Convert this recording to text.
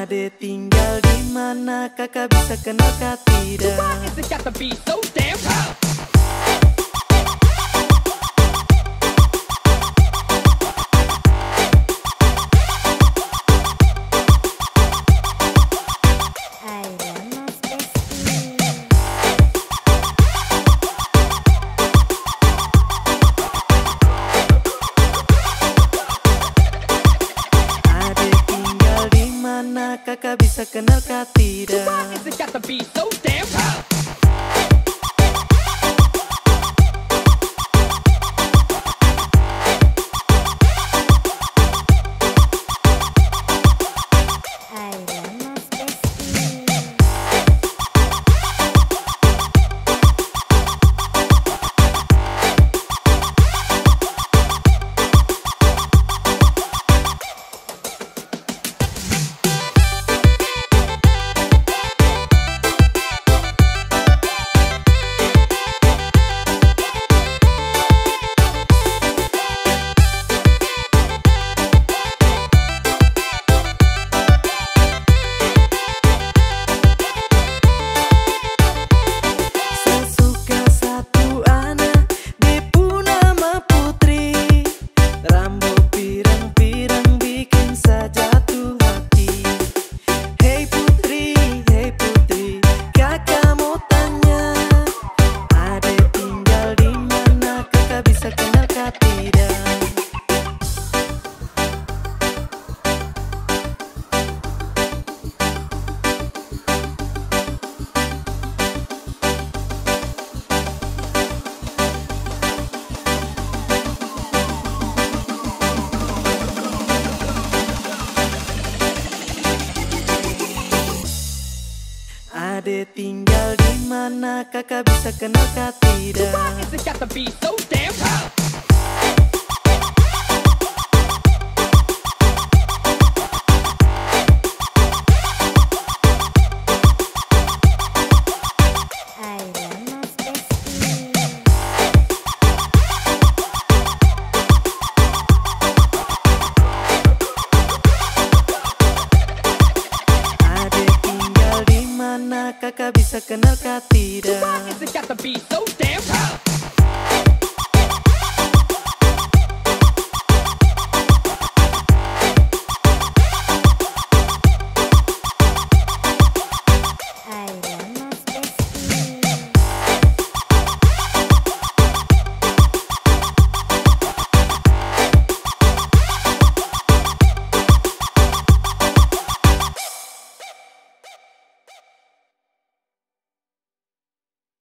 Ade tinggal di mana kakak bisa kenal kah tidak kakak bisa kenal kah tidak Ade tinggal di mana kakak bisa kenal kah tidak kakak bisa kenal kak tidak Rock is got to be so damn. tough